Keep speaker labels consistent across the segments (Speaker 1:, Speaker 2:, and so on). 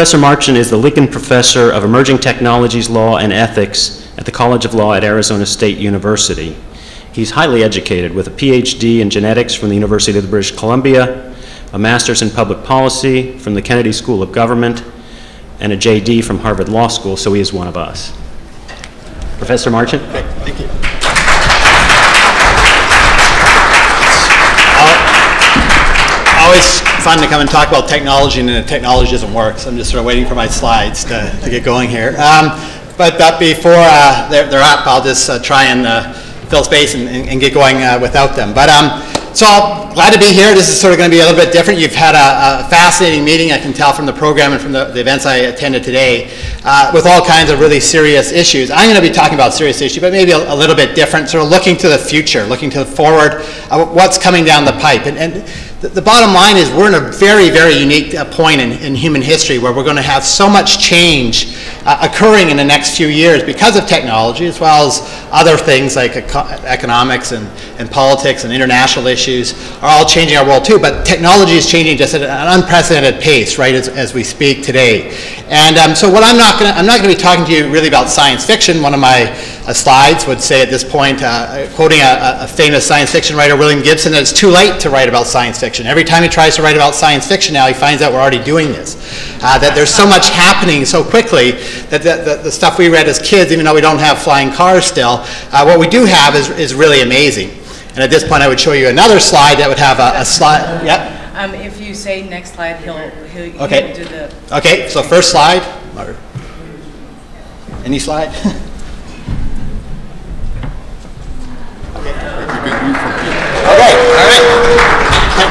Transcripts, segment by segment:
Speaker 1: Professor Marchant is the Lincoln Professor of Emerging Technologies Law and Ethics at the College of Law at Arizona State University. He's highly educated with a PhD in genetics from the University of British Columbia, a master's in public policy from the Kennedy School of Government, and a JD from Harvard Law School, so he is one of us. Professor Marchant?
Speaker 2: Okay, thank you. Always fun to come and talk about technology, and the technology doesn't work, so I'm just sort of waiting for my slides to, to get going here. Um, but, but before uh, they're, they're, up, I'll just uh, try and uh, fill space and, and, and get going uh, without them. But um, so glad to be here. This is sort of going to be a little bit different. You've had a, a fascinating meeting, I can tell from the program and from the, the events I attended today, uh, with all kinds of really serious issues. I'm going to be talking about serious issues, but maybe a, a, little bit different, sort of looking to the future, looking to the forward, uh, what's coming down the pipe. And, and the, the, bottom line is we're in a very, very unique uh, point in, in, human history where we're going to have so much change uh, occurring in the next few years because of technology, as well as other things like eco economics and, and politics and international issues are all changing our world too. But technology is changing just at an unprecedented pace, right, as, as we speak today. And um, so what I'm not going to, I'm not going to be talking to you really about science fiction. One of my uh, slides would say at this point, uh, quoting a, a famous science fiction writer, William Gibson, that it's too late to write about science fiction fiction. Every time he tries to write about science fiction now, he finds out we're already doing this. Uh, that there's so much happening so quickly that the, the, the, stuff we read as kids, even though we don't have flying cars still, uh, what we do have is, is really amazing. And at this point, I would show you another slide that would have a, a slide. Yep.
Speaker 3: Um, if you say next slide, he'll, he'll,
Speaker 2: okay.
Speaker 3: he'll do the.
Speaker 2: Okay, so first slide. Any slide? okay, all right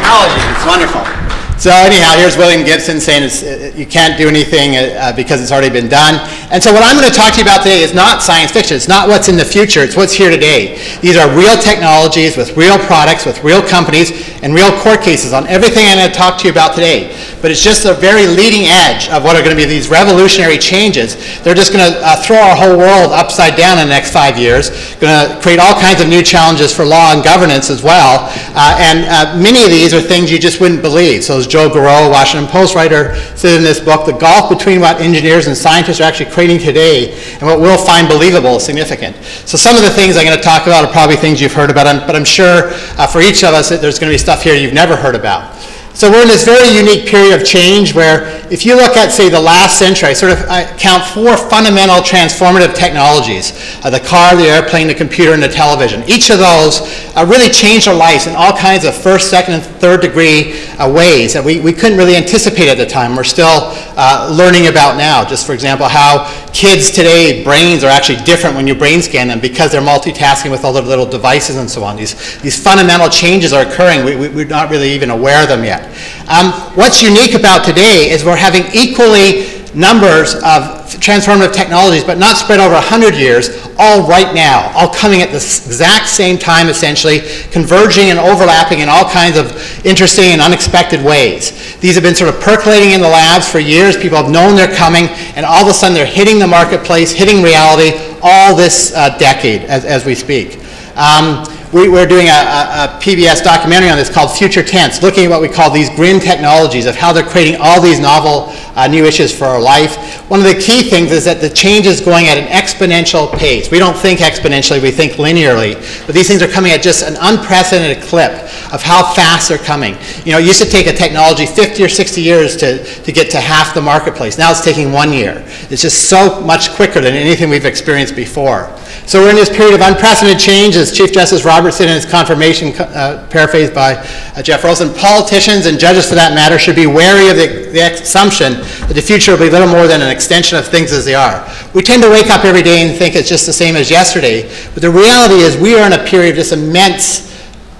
Speaker 2: technology. It's wonderful. So anyhow, here's William Gibson saying uh, you can't do anything uh, because it's already been done. And so what I'm going to talk to you about today is not science fiction. It's not what's in the future. It's what's here today. These are real technologies with real products, with real companies, and real court cases on everything I'm going to talk to you about today but it's just the very leading edge of what are going to be these revolutionary changes. They're just going to uh, throw our whole world upside down in the next five years, going to create all kinds of new challenges for law and governance as well. Uh, and uh, many of these are things you just wouldn't believe. So Joel Garreau, Washington Post writer, said in this book, the gulf between what engineers and scientists are actually creating today and what we'll find believable is significant. So some of the things I'm going to talk about are probably things you've heard about, but I'm sure uh, for each of us there's going to be stuff here you've never heard about. So we're in this very unique period of change where if you look at, say, the last century, I sort of I count four fundamental transformative technologies, uh, the car, the airplane, the computer, and the television. Each of those uh, really changed our lives in all kinds of first, second, and third degree uh, ways that we, we couldn't really anticipate at the time. We're still uh, learning about now. Just for example, how kids today, brains are actually different when you brain scan them because they're multitasking with all the little devices and so on. These, these fundamental changes are occurring. We, we, we're not really even aware of them yet. Um, what's unique about today is we're having equally numbers of transformative technologies, but not spread over 100 years, all right now, all coming at the exact same time, essentially, converging and overlapping in all kinds of interesting and unexpected ways. These have been sort of percolating in the labs for years. People have known they're coming, and all of a sudden they're hitting the marketplace, hitting reality, all this uh, decade as, as we speak. Um, we, are doing a, a, a, PBS documentary on this called Future Tense, looking at what we call these GRIN technologies of how they're creating all these novel uh, new issues for our life. One of the key things is that the change is going at an exponential pace. We don't think exponentially, we think linearly. But these things are coming at just an unprecedented clip of how fast they're coming. You know, it used to take a technology 50 or 60 years to, to get to half the marketplace. Now it's taking one year. It's just so much quicker than anything we've experienced before. So we're in this period of unprecedented change, as Chief Justice Roberts said in his confirmation, uh, paraphrased by uh, Jeff Rosen. Politicians and judges, for that matter, should be wary of the, the assumption that the future will be little more than an extension of things as they are. We tend to wake up every day and think it's just the same as yesterday, but the reality is we are in a period of this immense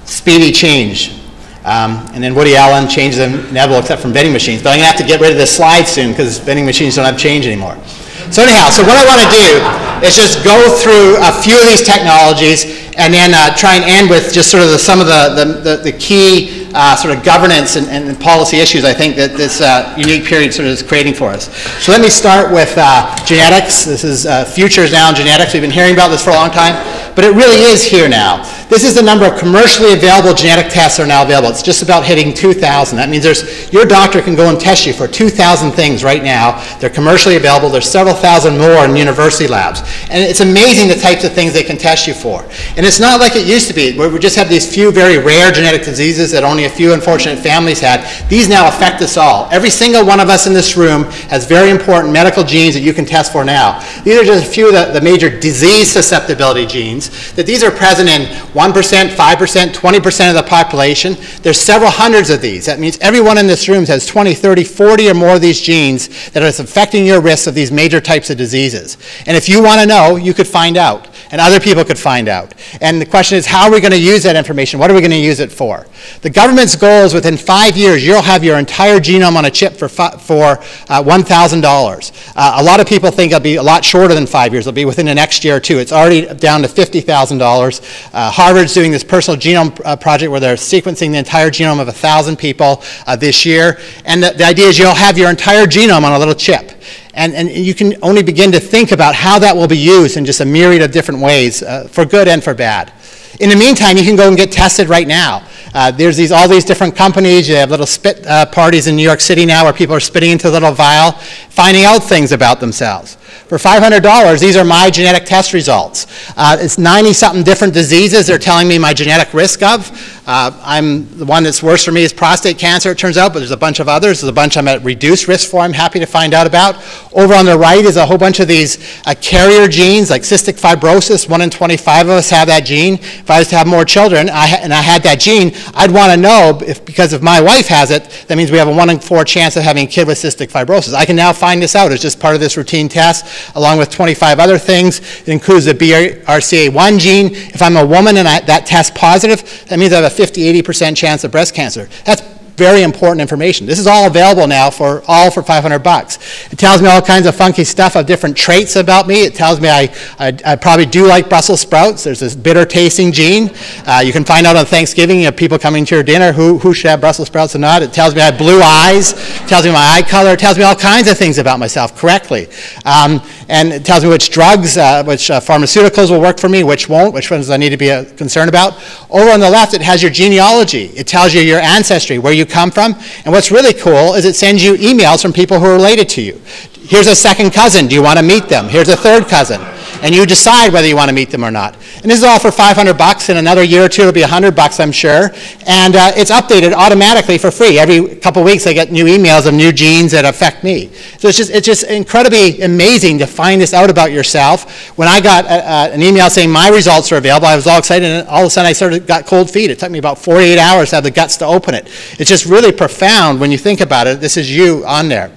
Speaker 2: speedy change. Um, and then Woody Allen changes them inevitable except from vending machines. But I'm going to have to get rid of this slide soon because vending machines don't have change anymore. So anyhow, so what I want to do is just go through a few of these technologies and then uh, try and end with just sort of the, some of the, the, the, key uh, sort of governance and, and, policy issues I think that this uh, unique period sort of is creating for us. So let me start with uh, genetics. This is uh, futures now in genetics. We've been hearing about this for a long time, but it really is here now. This is the number of commercially available genetic tests that are now available. It's just about hitting 2,000. That means there's, your doctor can go and test you for 2,000 things right now. They're commercially available. There's several thousand more in university labs. And it's amazing the types of things they can test you for. And it's not like it used to be, where we just have these few very rare genetic diseases that only a few unfortunate families had. These now affect us all. Every single one of us in this room has very important medical genes that you can test for now. These are just a few of the, the major disease susceptibility genes, that these are present in 1%, 5%, 20% of the population. There's several hundreds of these. That means everyone in this room has 20, 30, 40 or more of these genes that are affecting your risk of these major types of diseases. And if you want to know, you could find out, and other people could find out. And the question is, how are we going to use that information? What are we going to use it for? The government's goal is within five years, you'll have your entire genome on a chip for, for uh, $1,000. Uh, a lot of people think it'll be a lot shorter than five years. It'll be within the next year or two. It's already down to $50,000. Uh, Harvard's doing this personal genome uh, project where they're sequencing the entire genome of 1,000 people uh, this year. And the, the idea is you'll have your entire genome on a little chip. And, and, you can only begin to think about how that will be used in just a myriad of different ways, uh, for good and for bad. In the meantime, you can go and get tested right now. Uh, there's these, all these different companies. You have little spit uh, parties in New York City now where people are spitting into a little vial, finding out things about themselves. For $500, these are my genetic test results. Uh, it's 90-something different diseases they're telling me my genetic risk of. Uh, I'm the one that's worse for me is prostate cancer, it turns out, but there's a bunch of others. There's a bunch I'm at reduced risk for. I'm happy to find out about. Over on the right is a whole bunch of these uh, carrier genes, like cystic fibrosis. One in 25 of us have that gene. If I was to have more children I and I had that gene, I'd want to know if because if my wife has it, that means we have a one in four chance of having a kid with cystic fibrosis. I can now find this out. It's just part of this routine test, along with 25 other things. It includes the BRCA1 gene. If I'm a woman and I, that test positive, that means I have a 50, 80% chance of breast cancer. That's very important information. This is all available now for all for 500 bucks. It tells me all kinds of funky stuff of different traits about me. It tells me I, I, I probably do like Brussels sprouts. There's this bitter tasting gene. Uh, you can find out on Thanksgiving, you have people coming to your dinner who, who should have Brussels sprouts or not. It tells me I have blue eyes. It tells me my eye color. It tells me all kinds of things about myself correctly. Um, and it tells me which drugs, uh, which uh, pharmaceuticals will work for me, which won't, which ones I need to be uh, concerned about. Over on the left, it has your genealogy. It tells you your ancestry, where you come from. And what's really cool is it sends you emails from people who are related to you. Here's a second cousin. Do you want to meet them? Here's a third cousin and you decide whether you want to meet them or not. And this is all for 500 bucks. In another year or two, it'll be 100 bucks, I'm sure. And uh, it's updated automatically for free. Every couple weeks, I get new emails of new genes that affect me. So it's just, it's just incredibly amazing to find this out about yourself. When I got a, uh, a, uh, an email saying my results are available, I was all excited, and all of a sudden I sort of got cold feet. It took me about 48 hours to have the guts to open it. It's just really profound when you think about it. This is you on there.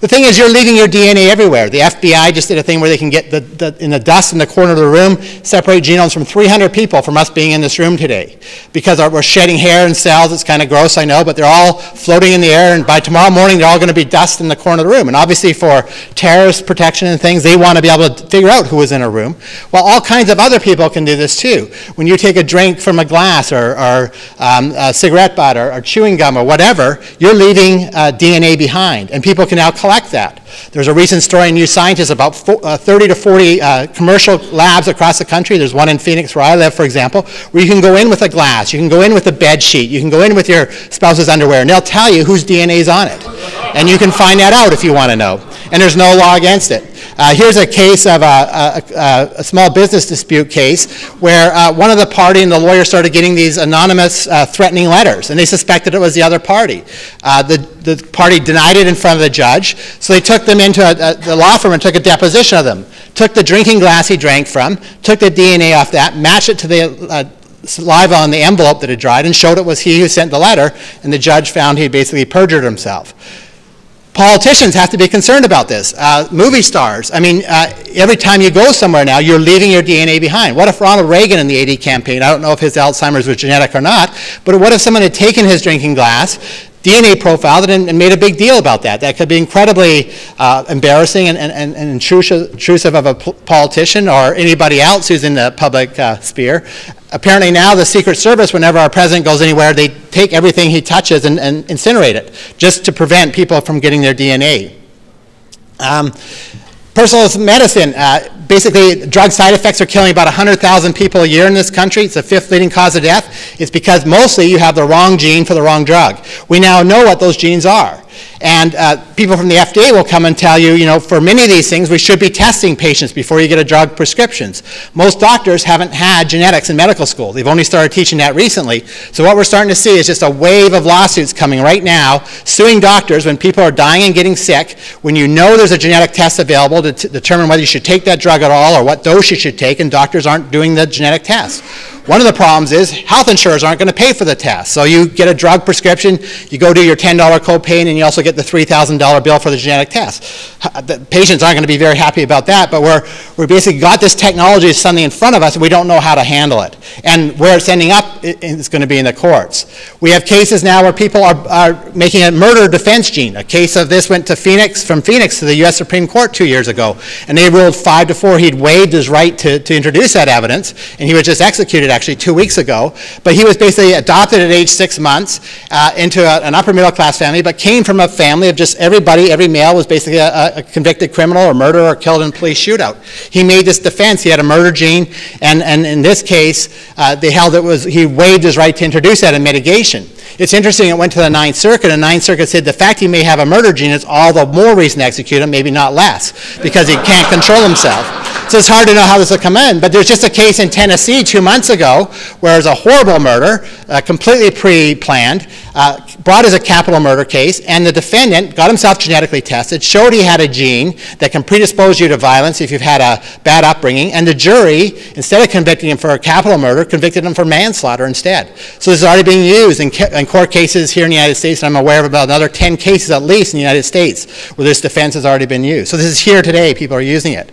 Speaker 2: The thing is, you're leaving your DNA everywhere. The FBI just did a thing where they can get the, the, in the dust in the corner of the room, separate genomes from 300 people from us being in this room today. Because we're shedding hair and cells, it's kind of gross, I know, but they're all floating in the air, and by tomorrow morning, they're all going to be dust in the corner of the room. And obviously, for terrorist protection and things, they want to be able to figure out who was in a room. Well, all kinds of other people can do this too. When you take a drink from a glass or, or um, a cigarette butt or, or, chewing gum or whatever, you're leaving uh, DNA behind, and people can now collect that. There's a recent story in New Scientist about four, uh, 30 to 40 uh, commercial labs across the country. There's one in Phoenix where I live, for example, where you can go in with a glass, you can go in with a bed sheet, you can go in with your spouse's underwear, and they'll tell you whose DNA is on it. And you can find that out if you want to know. And there's no law against it. Uh, here's a case of a, a, a, a, small business dispute case where uh, one of the party and the lawyer started getting these anonymous uh, threatening letters, and they suspected it was the other party. Uh, the, the party denied it in front of the judge, so they took them into the law firm and took a deposition of them. Took the drinking glass he drank from, took the DNA off that, matched it to the uh, saliva on the envelope that had dried, and showed it was he who sent the letter, and the judge found he basically perjured himself politicians have to be concerned about this. Uh, movie stars, I mean, uh, every time you go somewhere now, you're leaving your DNA behind. What if Ronald Reagan in the 80 campaign, I don't know if his Alzheimer's was genetic or not, but what if someone had taken his drinking glass, DNA profiled and, and, made a big deal about that. That could be incredibly uh, embarrassing and, and, and intrusive of a politician or anybody else who's in the public uh, sphere. Apparently now the Secret Service, whenever our president goes anywhere, they take everything he touches and, and incinerate it, just to prevent people from getting their DNA. Um, Personalized medicine, uh, basically, drug side effects are killing about 100,000 people a year in this country. It's the fifth leading cause of death. It's because mostly you have the wrong gene for the wrong drug. We now know what those genes are. And uh, people from the FDA will come and tell you, you know, for many of these things, we should be testing patients before you get a drug prescriptions. Most doctors haven't had genetics in medical school. They've only started teaching that recently. So what we're starting to see is just a wave of lawsuits coming right now, suing doctors when people are dying and getting sick, when you know there's a genetic test available to determine whether you should take that drug at all or what dose you should take, and doctors aren't doing the genetic test. One of the problems is health insurers aren't going to pay for the test. So you get a drug prescription, you go do your $10 copay, and you also get the $3,000 bill for the genetic test. The patients aren't going to be very happy about that, but we're, we basically got this technology suddenly in front of us, and we don't know how to handle it. And where it's ending up is going to be in the courts. We have cases now where people are, are making a murder defense gene. A case of this went to Phoenix, from Phoenix to the U.S. Supreme Court two years ago, and they ruled five to four he'd waived his right to, to introduce that evidence, and he was just executed actually two weeks ago. But he was basically adopted at age six months uh, into a, an upper middle class family, but came from a family of just everybody, every male was basically a, a convicted criminal or murderer or killed in a police shootout. He made this defense. He had a murder gene, and, and in this case, uh, they held it was he waived his right to introduce that in mitigation. It's interesting, it went to the Ninth Circuit, and the Ninth Circuit said the fact he may have a murder gene is all the more reason to execute him, maybe not less, because he can't control himself. So it's hard to know how this will come in. But there's just a case in Tennessee two months ago where it was a horrible murder, uh, completely pre-planned, uh, brought as a capital murder case, and the defendant got himself genetically tested, showed he had a gene that can predispose you to violence if you've had a bad upbringing, and the jury, instead of convicting him for a capital murder, convicted him for manslaughter instead. So this is already being used in, in court cases here in the United States, and I'm aware of about another 10 cases at least in the United States where this defense has already been used. So this is here today, people are using it.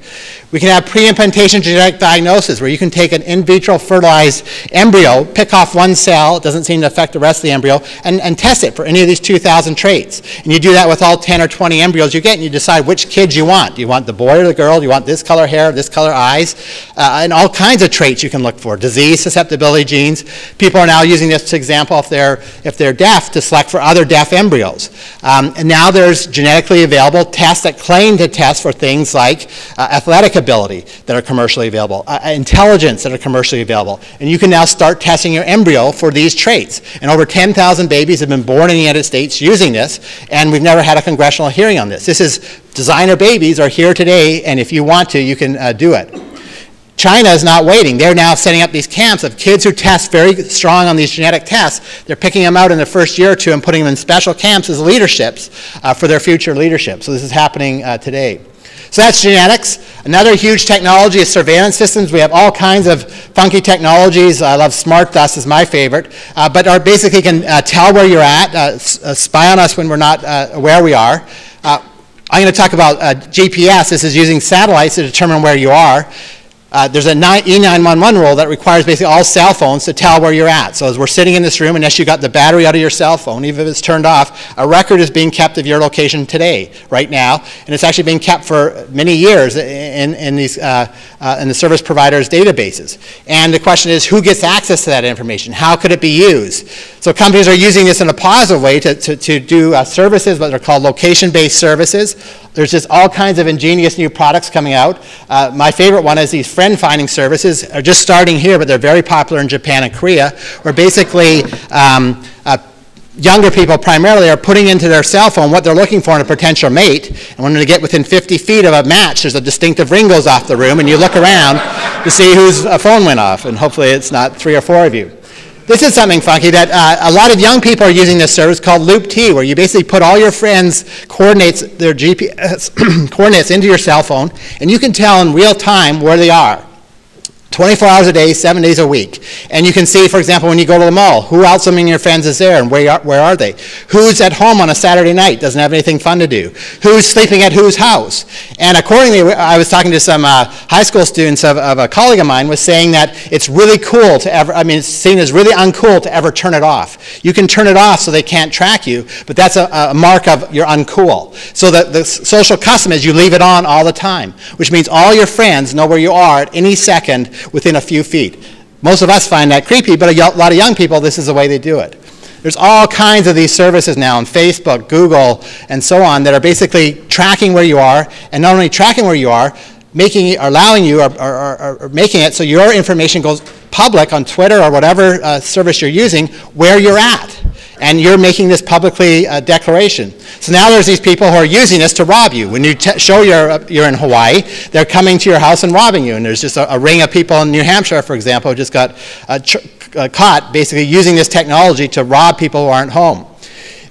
Speaker 2: We can have pre-implantation genetic diagnosis where you can take an in vitro fertilized embryo, pick off one cell, it doesn't seem to affect the rest of the embryo, and, and test it for any of these 2,000 traits. And you do that with all 10 or 20 embryos you get, and you decide which kids you want. Do you want the boy or the girl? Do you want this color hair, this color eyes? Uh, and all kinds of traits you can look for. Disease susceptibility genes. People are now using this, example, if they're, if they're deaf, to select for other deaf embryos. Um, and now there's genetically available tests that claim to test for things like uh, athletic ability that are commercially available, uh, intelligence that are commercially available. And you can now start testing your embryo for these traits. And over 10,000 babies have been born in the United States using this, and we've never had a congressional hearing on this. This is designer babies are here today, and if you want to, you can uh, do it. China is not waiting. They're now setting up these camps of kids who test very strong on these genetic tests. They're picking them out in the first year or two and putting them in special camps as leaderships uh, for their future leadership. So this is happening uh, today. So that's genetics. Another huge technology is surveillance systems. We have all kinds of funky technologies. I love Smart Dust is my favorite, uh, but are basically can uh, tell where you're at, uh, uh spy on us when we're not uh, where we are. Uh, I'm going to talk about GPS. This is using satellites to determine where you are. Uh, there's a E911 rule that requires basically all cell phones to tell where you're at. So as we're sitting in this room, unless you got the battery out of your cell phone, even if it's turned off, a record is being kept of your location today, right now, and it's actually being kept for many years in, in, these, uh, uh, in the service providers' databases. And the question is, who gets access to that information? How could it be used? So companies are using this in a positive way to, to, to do uh, services, what are called location-based services. There's just all kinds of ingenious new products coming out. Uh, my favorite one is these friend finding services are just starting here, but they're very popular in Japan and Korea, where basically um, uh, younger people primarily are putting into their cell phone what they're looking for in a potential mate. And when they get within 50 feet of a match, there's a distinctive ring goes off the room, and you look around to see whose phone went off. And hopefully it's not three or four of you. This is something funky that uh, a lot of young people are using this service called Loopt, where you basically put all your friends' coordinates, their GPS coordinates into your cell phone, and you can tell in real time where they are. 24 hours a day, seven days a week. And you can see, for example, when you go to the mall, who else among your friends is there and where are, where are they? Who's at home on a Saturday night, doesn't have anything fun to do? Who's sleeping at whose house? And accordingly, I was talking to some uh, high school students of, of, a colleague of mine was saying that it's really cool to ever, I mean, it's seen as really uncool to ever turn it off. You can turn it off so they can't track you, but that's a, a mark of you're uncool. So the, the social custom is you leave it on all the time, which means all your friends know where you are at any second within a few feet. Most of us find that creepy, but a lot of young people, this is the way they do it. There's all kinds of these services now on Facebook, Google, and so on that are basically tracking where you are, and not only tracking where you are, making it, allowing you or, or, or, or making it so your information goes public on Twitter or whatever uh, service you're using where you're at. And you're making this publicly a declaration. So now there's these people who are using this to rob you. When you show you're, you're in Hawaii, they're coming to your house and robbing you. And there's just a, a ring of people in New Hampshire, for example, just got uh, uh, caught basically using this technology to rob people who aren't home.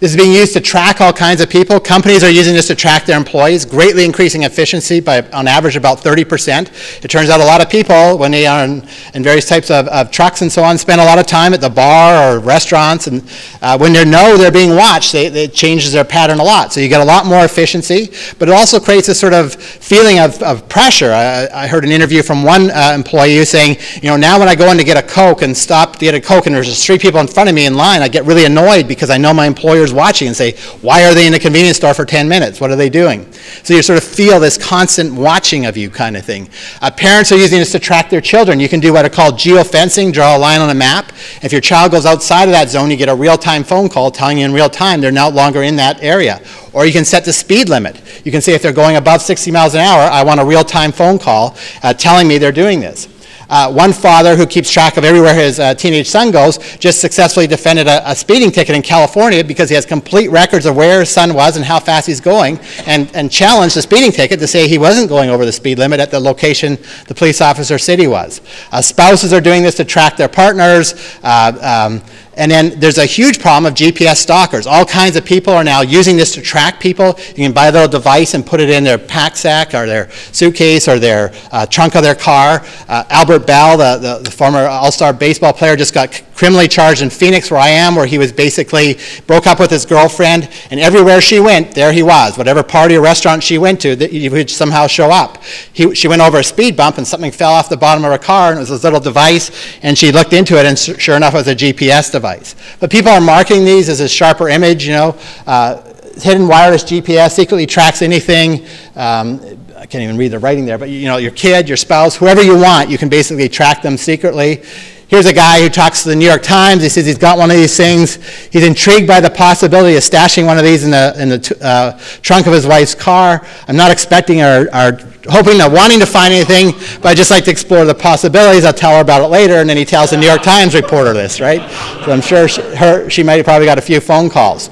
Speaker 2: This is being used to track all kinds of people. Companies are using this to track their employees, greatly increasing efficiency by, on average, about 30%. It turns out a lot of people, when they are in, in various types of, of, trucks and so on, spend a lot of time at the bar or restaurants. And uh, when they know they're being watched, they, it changes their pattern a lot. So you get a lot more efficiency, but it also creates a sort of feeling of, of pressure. I, I, heard an interview from one uh, employee saying, you know, now when I go in to get a Coke and stop to get a Coke and there's just three people in front of me in line, I get really annoyed because I know my employer's watching and say, why are they in the convenience store for 10 minutes? What are they doing? So you sort of feel this constant watching of you kind of thing. Uh, parents are using this to track their children. You can do what are called geofencing, draw a line on a map. If your child goes outside of that zone, you get a real-time phone call telling you in real time they're no longer in that area. Or you can set the speed limit. You can say if they're going above 60 miles an hour, I want a real-time phone call uh, telling me they're doing this. Uh, one father who keeps track of everywhere his uh, teenage son goes just successfully defended a, a, speeding ticket in California because he has complete records of where his son was and how fast he's going and, and challenged the speeding ticket to say he wasn't going over the speed limit at the location the police officer said he was. Uh, spouses are doing this to track their partners. Uh, um, and then there's a huge problem of GPS stalkers. All kinds of people are now using this to track people. You can buy a little device and put it in their pack sack or their suitcase or their uh, trunk of their car. Uh, Albert Belle, the, the, the former all-star baseball player, just got criminally charged in Phoenix, where I am, where he was basically broke up with his girlfriend, and everywhere she went, there he was. Whatever party or restaurant she went to, he would somehow show up. He, she went over a speed bump, and something fell off the bottom of her car, and it was this little device, and she looked into it, and sure enough, it was a GPS device. But people are marking these as a sharper image, you know. Uh, hidden wireless GPS secretly tracks anything. Um, I can't even read the writing there, but you know, your kid, your spouse, whoever you want, you can basically track them secretly. Here's a guy who talks to the New York Times. He says he's got one of these things. He's intrigued by the possibility of stashing one of these in the, in the uh, trunk of his wife's car. I'm not expecting or, or hoping or wanting to find anything, but I just like to explore the possibilities. I'll tell her about it later, and then he tells the New York Times reporter this, right? So I'm sure she, her, she might have probably got a few phone calls.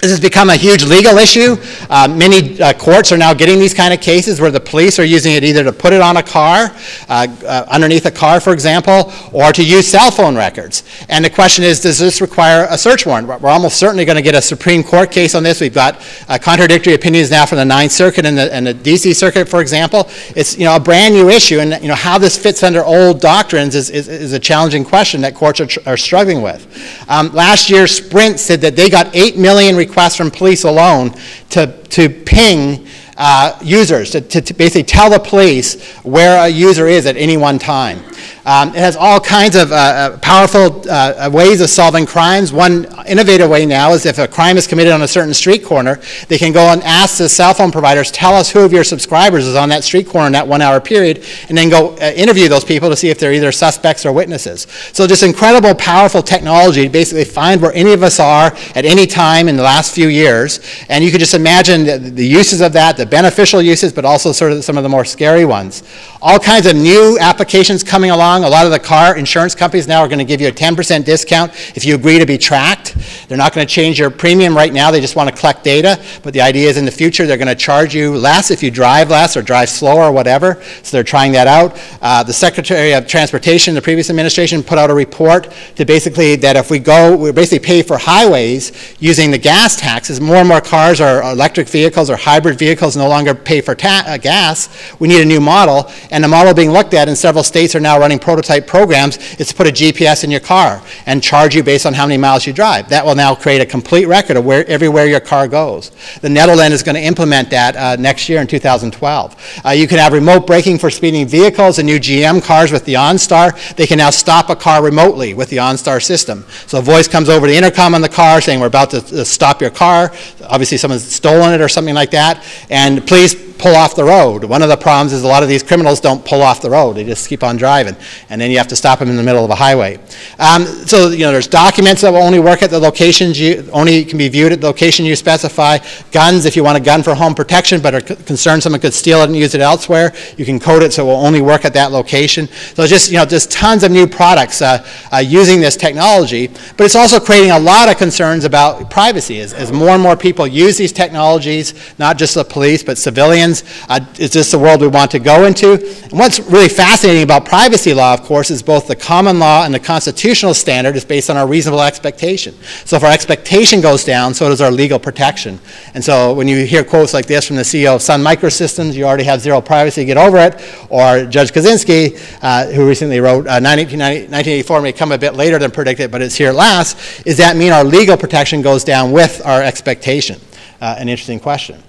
Speaker 2: This has become a huge legal issue. Uh, many uh, courts are now getting these kind of cases where the police are using it either to put it on a car, uh, uh, underneath a car, for example, or to use cell phone records. And the question is, does this require a search warrant? We're almost certainly going to get a Supreme Court case on this. We've got uh, contradictory opinions now from the Ninth Circuit and the, and the D.C. Circuit, for example. It's you know a brand new issue, and you know how this fits under old doctrines is, is, is a challenging question that courts are, are struggling with. Um, last year, Sprint said that they got 8 million requests from police alone to, to ping uh, users, to, to, to, basically tell the police where a user is at any one time. Um, it has all kinds of uh, uh powerful uh, uh, ways of solving crimes. One innovative way now is if a crime is committed on a certain street corner, they can go and ask the cell phone providers, tell us who of your subscribers is on that street corner in that one hour period, and then go uh, interview those people to see if they're either suspects or witnesses. So just incredible, powerful technology to basically find where any of us are at any time in the last few years. And you can just imagine the, the uses of that, the beneficial uses, but also sort of some of the more scary ones. All kinds of new applications coming along. A lot of the car insurance companies now are going to give you a 10% discount if you agree to be tracked. They're not going to change your premium right now. They just want to collect data. But the idea is in the future they're going to charge you less if you drive less or drive slower or whatever. So they're trying that out. Uh, the Secretary of Transportation, the previous administration, put out a report to basically that if we go, we basically pay for highways using the gas taxes. More and more cars are electric vehicles or hybrid vehicles no longer pay for uh, gas. We need a new model. And the model being looked at in several states are now running prototype programs is to put a GPS in your car and charge you based on how many miles you drive. That will now create a complete record of where everywhere your car goes. The Netherlands is going to implement that uh, next year in 2012. Uh, you can have remote braking for speeding vehicles. The new GM cars with the OnStar, they can now stop a car remotely with the OnStar system. So a voice comes over the intercom on the car saying we're about to stop your car. Obviously someone's stolen it or something like that. And please pull off the road. One of the problems is a lot of these criminals don't pull off the road. They just keep on driving. And then you have to stop them in the middle of a highway. Um, so, you know, there's documents that will only work at the locations you, only can be viewed at the location you specify. Guns, if you want a gun for home protection but are concerned someone could steal it and use it elsewhere, you can code it so it will only work at that location. So just, you know, just tons of new products uh, uh, using this technology. But it's also creating a lot of concerns about privacy as, as more and more people use these technologies, not just the police, but civilians. Uh, is this the world we want to go into? And what's really fascinating about privacy law, of course, is both the common law and the constitutional standard is based on our reasonable expectation. So if our expectation goes down, so does our legal protection. And so when you hear quotes like this from the CEO of Sun Microsystems, you already have zero privacy, get over it, or Judge Kozinski, uh, who recently wrote uh, 1984 may come a bit later than predicted, but it's here last, is that mean our legal protection goes down with our expectation? Uh, an interesting question.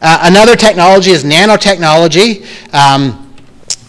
Speaker 2: Uh, another technology is nanotechnology. Um,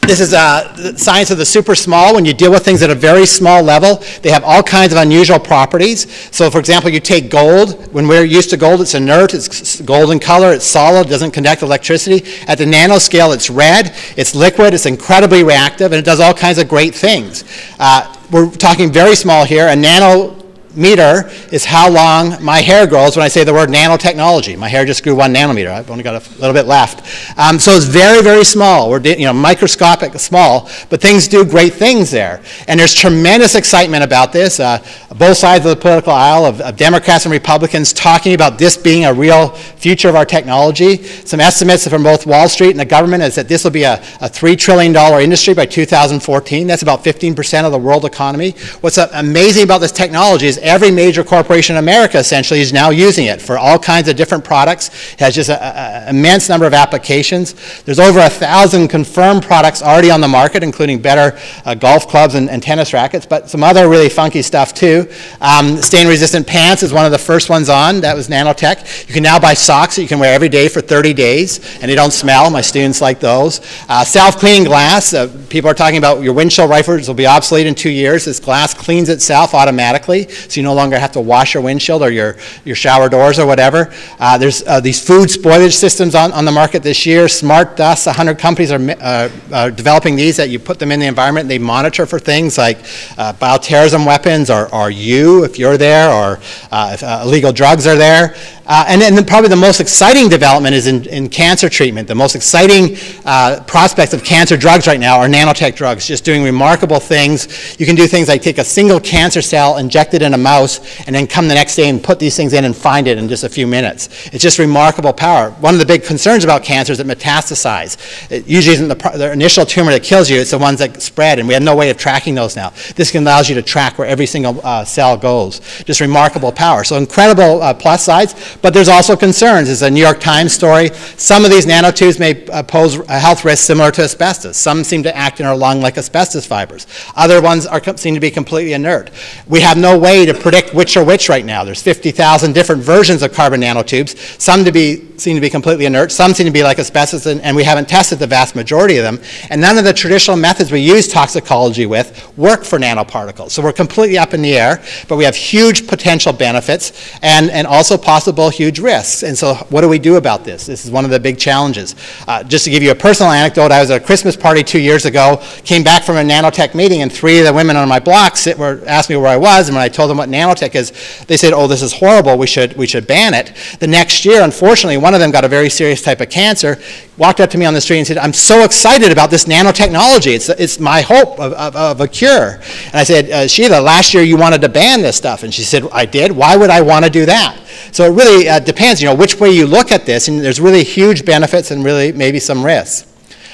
Speaker 2: this is uh, science of the super small. When you deal with things at a very small level, they have all kinds of unusual properties. So, for example, you take gold. When we're used to gold, it's inert, it's golden color, it's solid, doesn't conduct electricity. At the nanoscale, it's red, it's liquid, it's incredibly reactive, and it does all kinds of great things. Uh, we're talking very small here. A nano meter is how long my hair grows when I say the word nanotechnology. My hair just grew one nanometer. I've only got a little bit left. Um, so it's very, very small. We're you know microscopic small, but things do great things there. And there's tremendous excitement about this. Uh, both sides of the political aisle of, of, Democrats and Republicans talking about this being a real future of our technology. Some estimates from both Wall Street and the government is that this will be a, a $3 trillion industry by 2014. That's about 15% of the world economy. What's amazing about this technology is every major corporation in America essentially is now using it for all kinds of different products. It has just an immense number of applications. There's over a thousand confirmed products already on the market, including better uh, golf clubs and, and, tennis rackets, but some other really funky stuff too. Um, stain-resistant pants is one of the first ones on. That was nanotech. You can now buy socks that you can wear every day for 30 days, and they don't smell. My students like those. Uh, self-cleaning glass. Uh, people are talking about your windshield wipers will be obsolete in two years. This glass cleans itself automatically, so you no longer have to wash your windshield or your, your shower doors or whatever. Uh, there's uh, these food spoilage systems on, on the market this year. Smart Dust, 100 companies are uh, uh, developing these that you put them in the environment they monitor for things like uh, bioterrorism weapons or, or you, if you're there, or if illegal drugs are there. Uh, and then probably the most exciting development is in, in cancer treatment. The most exciting uh, prospects of cancer drugs right now are nanotech drugs, just doing remarkable things. You can do things like take a single cancer cell, inject it in a mouse, and then come the next day and put these things in and find it in just a few minutes. It's just remarkable power. One of the big concerns about cancer is that metastasize. It usually isn't the, the initial tumor that kills you, it's the ones that spread, and we have no way of tracking those now. This allows you to track where every single uh, cell goes. Just remarkable power. So incredible uh, plus sides. But there's also concerns. It's a New York Times story. Some of these nanotubes may uh, pose a health risk similar to asbestos. Some seem to act in our lung like asbestos fibers. Other ones are, seem to be completely inert. We have no way to predict which are which right now. There's 50,000 different versions of carbon nanotubes. Some to be, seem to be completely inert. Some seem to be like asbestos, and, and we haven't tested the vast majority of them. And none of the traditional methods we use toxicology with work for nanoparticles. So we're completely up in the air, but we have huge potential benefits and, and also possible huge risks. And so what do we do about this? This is one of the big challenges. Uh, just to give you a personal anecdote, I was at a Christmas party two years ago, came back from a nanotech meeting, and three of the women on my block sit, were, asked me where I was, and when I told them what nanotech is, they said, oh, this is horrible, we should, we should ban it. The next year, unfortunately, one of them got a very serious type of cancer, walked up to me on the street and said, I'm so excited about this nanotechnology. It's, it's my hope of, of, of a cure. And I said, uh, Sheila, last year you wanted to ban this stuff. And she said, I did. Why would I want to do that? So it really uh, depends, you know, which way you look at this, and there's really huge benefits and really maybe some risks.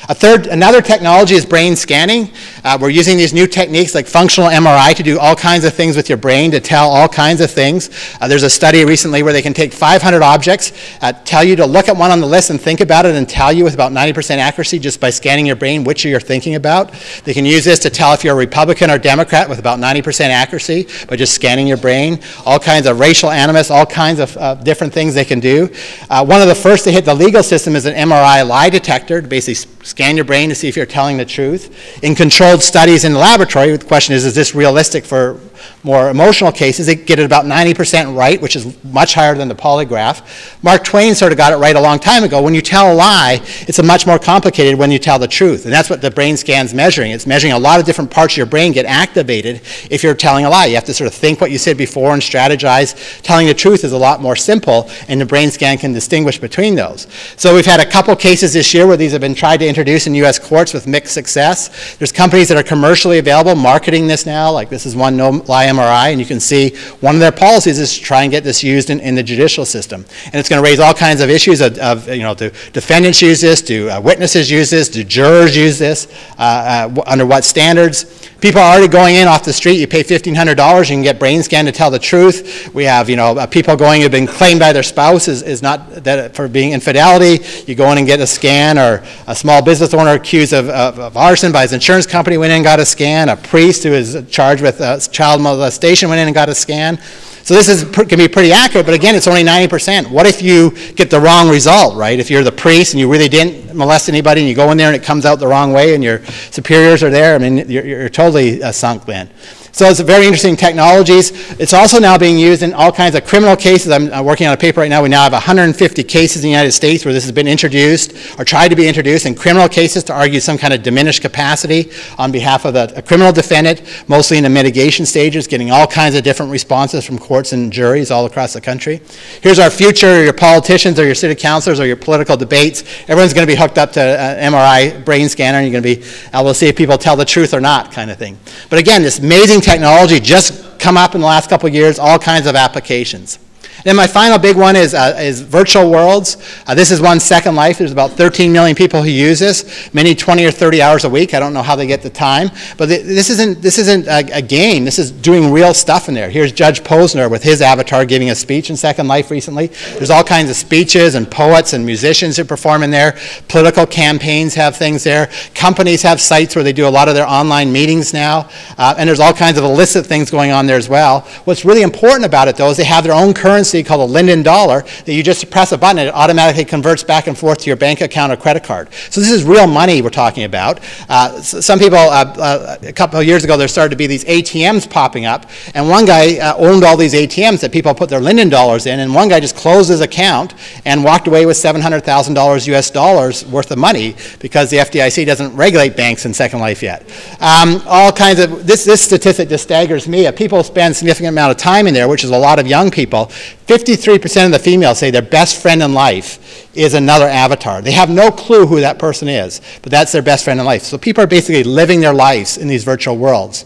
Speaker 2: A third, another technology is brain scanning. Uh, we're using these new techniques like functional MRI to do all kinds of things with your brain, to tell all kinds of things. Uh, there's a study recently where they can take 500 objects, uh, tell you to look at one on the list and think about it and tell you with about 90% accuracy just by scanning your brain which you're thinking about. They can use this to tell if you're a Republican or Democrat with about 90% accuracy by just scanning your brain. All kinds of racial animus, all kinds of different things they can do. Uh, one of the first to hit the legal system is an MRI lie detector to basically scan your brain to see if you're telling the truth. In controlled studies in the laboratory, the question is, is this realistic for more emotional cases? They get it about 90% right, which is much higher than the polygraph. Mark Twain sort of got it right a long time ago. When you tell a lie, it's a much more complicated when you tell the truth. And that's what the brain scan's measuring. It's measuring a lot of different parts of your brain get activated if you're telling a lie. You have to sort of think what you said before and strategize. Telling the truth is a lot more simple, and the brain scan can distinguish between those. So we've had a couple cases this year where these have been tried to introduce in U.S. courts with mixed success. There's companies that are commercially available marketing this now, like this is one No Lie MRI, and you can see one of their policies is to try and get this used in, in the judicial system. And it's going to raise all kinds of issues of, of you know, do defendants use this, do uh, witnesses use this, do jurors use this, uh, uh, under what standards? People are already going in off the street. You pay $1,500, you can get brain scan to tell the truth. We have, you know, uh, people going who've been claimed by their spouse is, is not that for being infidelity. You go in and get a scan, or a small business owner accused of, of, of arson by his insurance company went in and got a scan. A priest who is charged with uh, child molestation went in and got a scan. So this is, can be pretty accurate, but again, it's only 90%. What if you get the wrong result, right? If you're the priest and you really didn't molest anybody and you go in there and it comes out the wrong way and your superiors are there, I mean, you're, you're totally uh, sunk then. So it's a very interesting technologies. It's also now being used in all kinds of criminal cases. I'm uh, working on a paper right now. We now have 150 cases in the United States where this has been introduced or tried to be introduced in criminal cases to argue some kind of diminished capacity on behalf of a, a criminal defendant, mostly in the mitigation stages, getting all kinds of different responses from courts and juries all across the country. Here's our future, your politicians or your city councilors or your political debates. Everyone's going to be hooked up to an MRI brain scanner and you're going to be able to see if people tell the truth or not kind of thing. But again, this amazing technology just come up in the last couple years, all kinds of applications. Then my final big one is, uh, is virtual worlds. Uh, this is one Second Life. There's about 13 million people who use this, many 20 or 30 hours a week. I don't know how they get the time. But th this isn't, this isn't a, a, game. This is doing real stuff in there. Here's Judge Posner with his avatar giving a speech in Second Life recently. There's all kinds of speeches and poets and musicians who perform in there. Political campaigns have things there. Companies have sites where they do a lot of their online meetings now. Uh, and there's all kinds of illicit things going on there as well. What's really important about it, though, is they have their own currency currency called a Linden dollar that you just press a button and it automatically converts back and forth to your bank account or credit card. So this is real money we're talking about. Uh, some people, uh, uh, a couple of years ago, there started to be these ATMs popping up, and one guy uh, owned all these ATMs that people put their Linden dollars in, and one guy just closed his account and walked away with $700,000 US dollars worth of money because the FDIC doesn't regulate banks in Second Life yet. Um, all kinds of, this, this statistic just staggers me. People spend significant amount of time in there, which is a lot of young people. 53% of the females say their best friend in life is another avatar. They have no clue who that person is, but that's their best friend in life. So people are basically living their lives in these virtual worlds.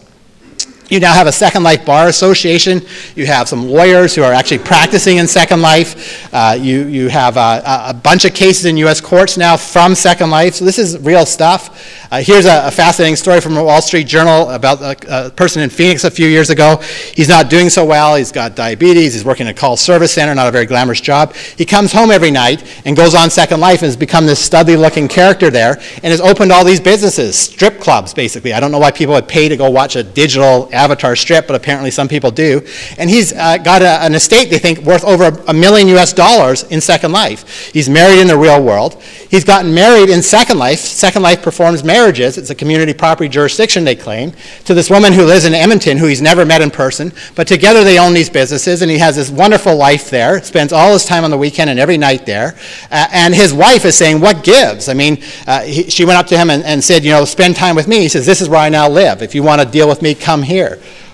Speaker 2: You now have a Second Life Bar Association. You have some lawyers who are actually practicing in Second Life. Uh, you, you have a, a, bunch of cases in U.S. courts now from Second Life. So this is real stuff. Uh, here's a, a, fascinating story from a Wall Street Journal about a, a, person in Phoenix a few years ago. He's not doing so well. He's got diabetes. He's working in a call service center, not a very glamorous job. He comes home every night and goes on Second Life and has become this studly looking character there and has opened all these businesses, strip clubs basically. I don't know why people would pay to go watch a digital avatar strip, but apparently some people do. And he's uh, got a, an estate, they think, worth over a million US dollars in Second Life. He's married in the real world. He's gotten married in Second Life. Second Life performs marriages. It's a community property jurisdiction, they claim, to this woman who lives in Edmonton who he's never met in person. But together they own these businesses, and he has this wonderful life there, spends all his time on the weekend and every night there. Uh, and his wife is saying, What gives? I mean, uh, he, she went up to him and, and said, You know, spend time with me. He says, This is where I now live. If you want to deal with me, come here.